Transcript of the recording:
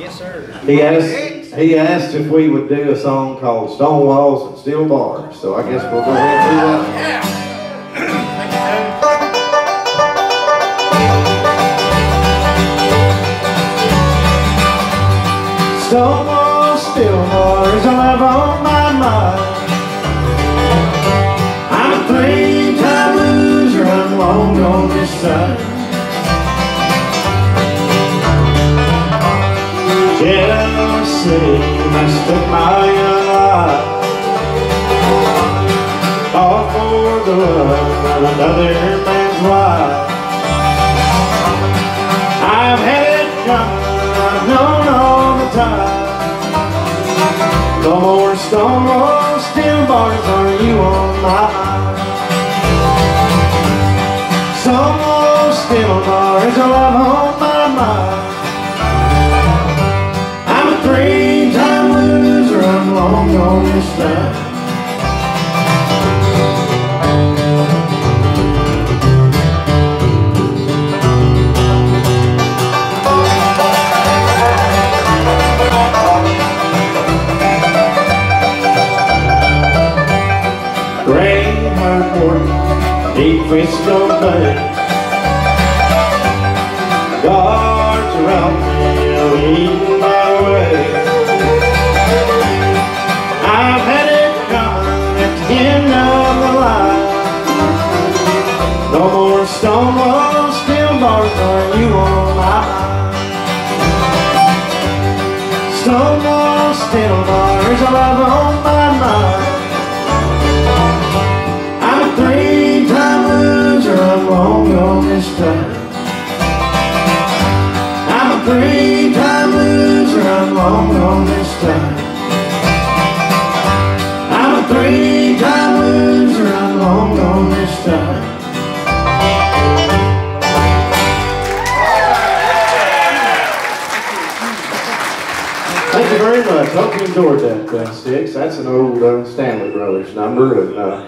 Yes, sir. He asked, he asked if we would do a song called Stone Walls and Steel Bars, so I guess we'll go ahead and do that. Stone walls, steel bars, I have on my Jealousy messed up my life. All for the love of another man's wife. I've had it coming, I've known all the time. No more stone walls, steel bars, are you on my mind? Stone walls, steel bars, are on my mind. Great hard work, deep Frisco Bay. Guards around me, leading my way. I've had it coming at the end of the line. No more stone walls, steel bars, are you on my? Stone walls, steel bars, love on my mind. I'm a three-time loser, I'm long on this time. I'm a three-time loser, I'm long on this time. Thank you very much. Hope you enjoyed that, uh, Styx. That's an old uh, Stanley Brothers number, and uh,